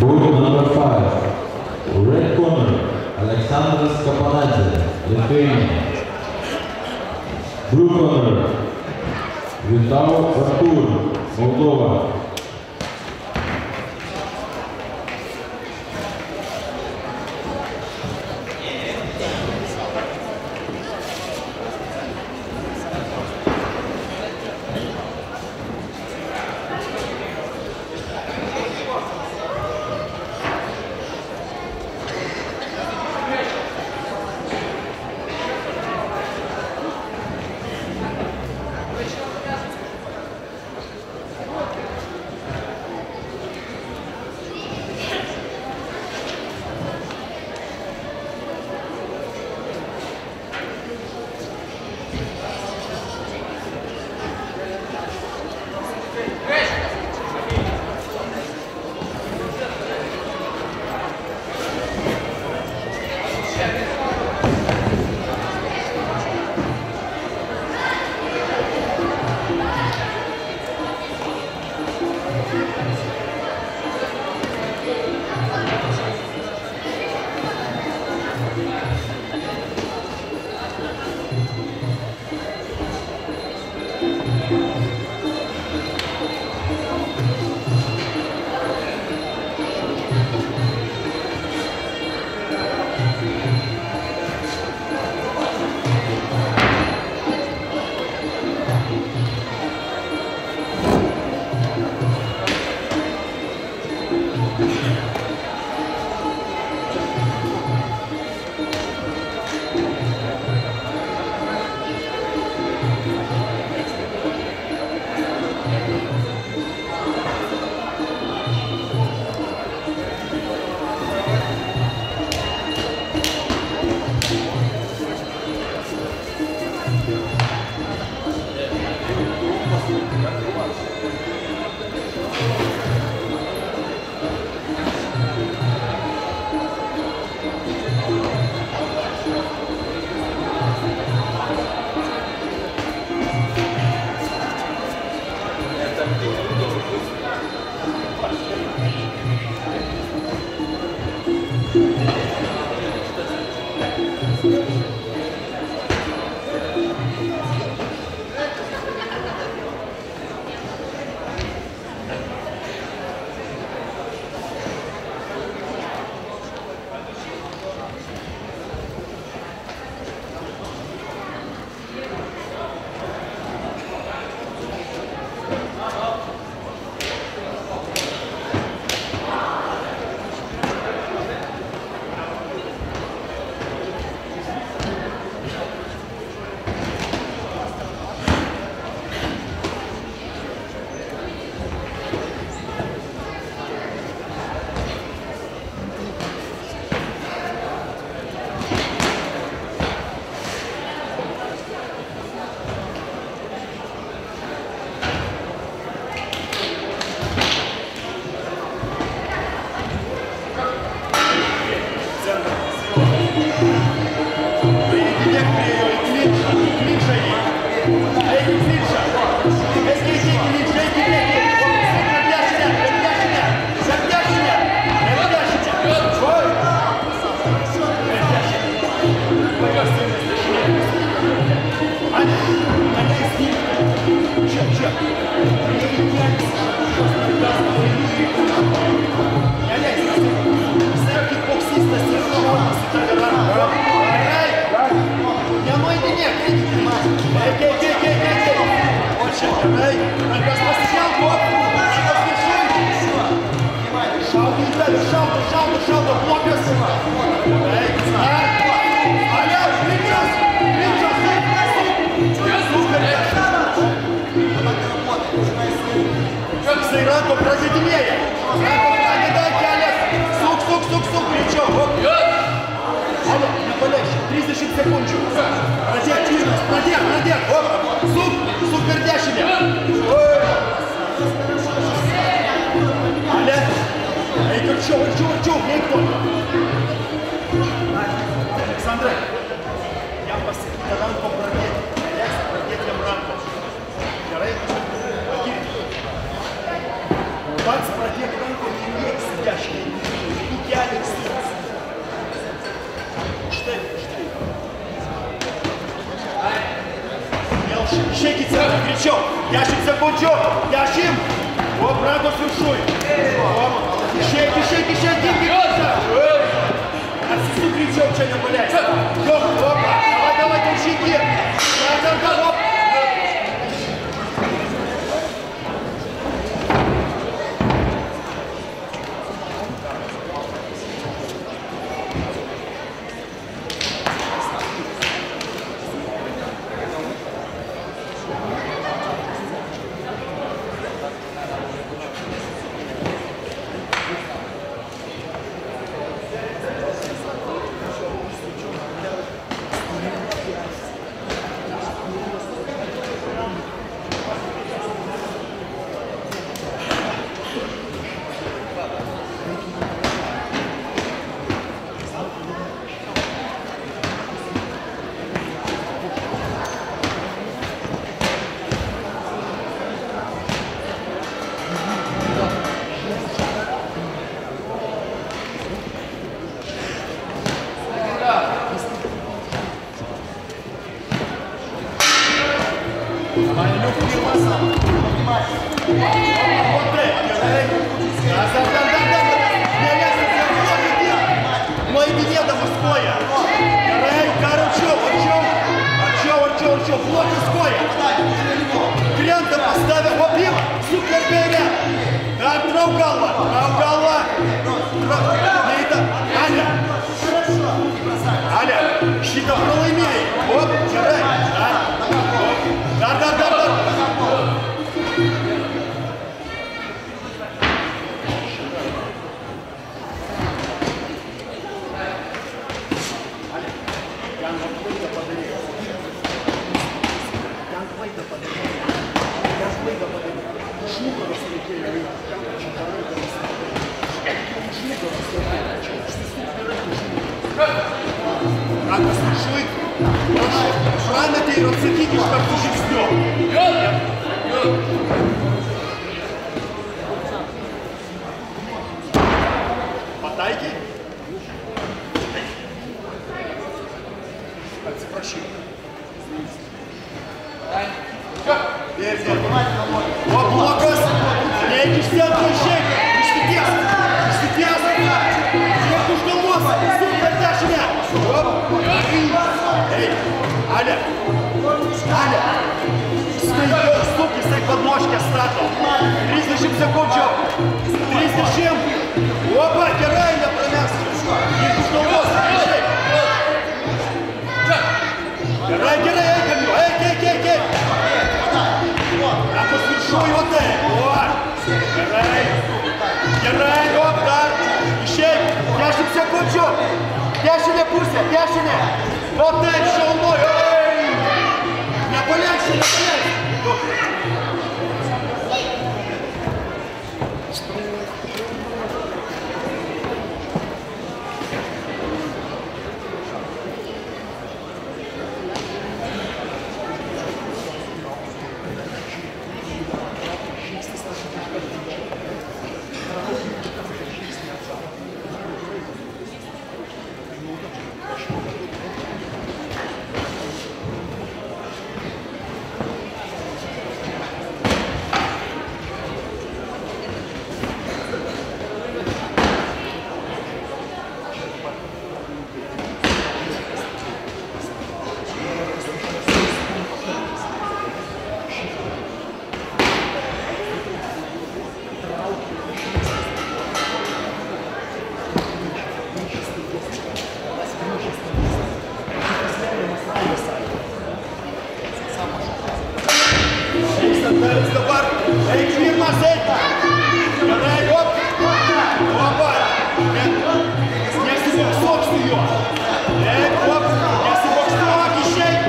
Boot number five, red corner, Alexandras Kapanadze, Lithuania. Blue corner, Vitao Artur, Moldova. Pražeidinėja. Rankom pradeda kelias. Suk, suk, suk, suk, greičiau. Hop. Alo, nepaleik. 30 sekundžių. Шекиться, кричок. Ящик закучок. Ящик. Вот брату сушуй. Шеки, шеки, шеки, бегутся. А сусу кричок, что не гуляй. Лёха, опа. Давай, давай, держи гир. Да, да, да, опа. Арчев, арчев, арчев, вот мужское. Крянта поставил, побил, супер беря. Да, траугала, траугала. Не это, Аля. Аля. Аля. Стой, суки, стой подножки стату. 30 секундчик. 37. Опа, героиня промясся. Не нужно мост. Решай. Герой, герой, эй, камю. Эй, кей, кей, кей. Я посвящу его ты. Вот. Герой. Герой, оп, да. Ищей. Тяжи секундчик. Тяжи пуся, тяжи Вот ты, шел мой. Эй. Не полегче, не полегче. Eik pirmas eik. Gerai, op. Opa. Nesiboksuok su juo. Eik, op. Nesiboksuok, išeik.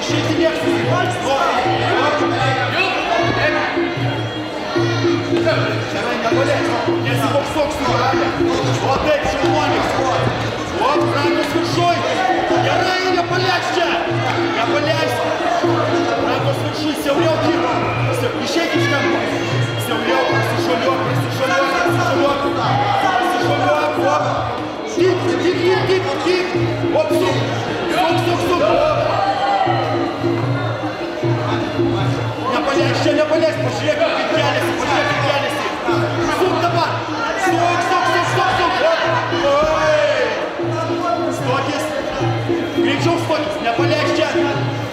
Išeitinėk su juo. Op. Gerai, negalės. Nesiboksuok su juo. O taip, šilmonis. Op, rankos viršuj. Gerai, nepaleis čia. Nepaleis. Rankos viršuj, siauriau kyla. Išeik iš kampo. Siauriau, prasišoliuok, prasišoliuok, prasišoliuok. Prasišoliuok, op. Tik, tik, tik, tik, tik. Op, suk. Suk, suk, suk. Op. Nepaleis čia, nepaleis. pažiūrėk, kaip keliasi, pažiūrėk, kaip keliasi. Suk dabar. Suk, suk, suk, suk, suk. Oi. Stokis. Greičiau stokis, nepaleis čia.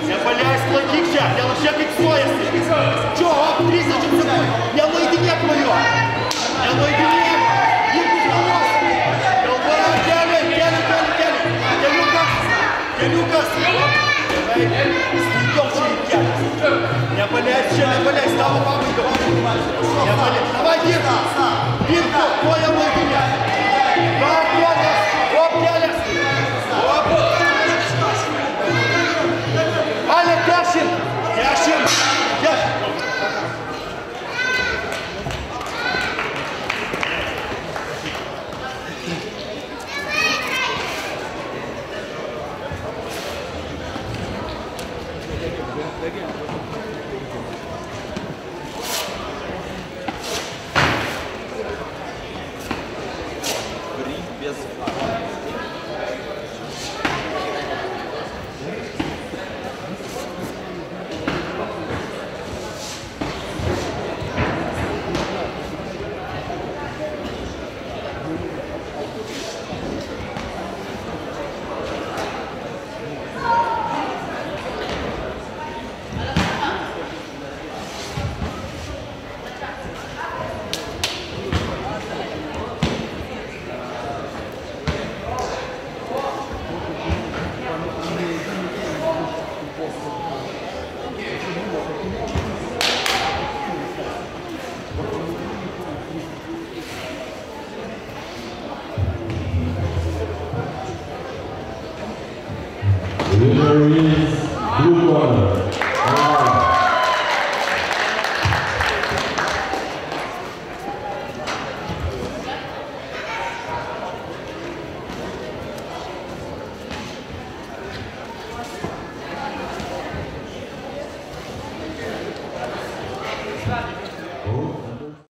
Nepaleis, laikyk čia. Nenužiūrėk, kaip stojasi. Čia, op, 30 sekundžių. Hallelujah. Winner is blue corner. Ah.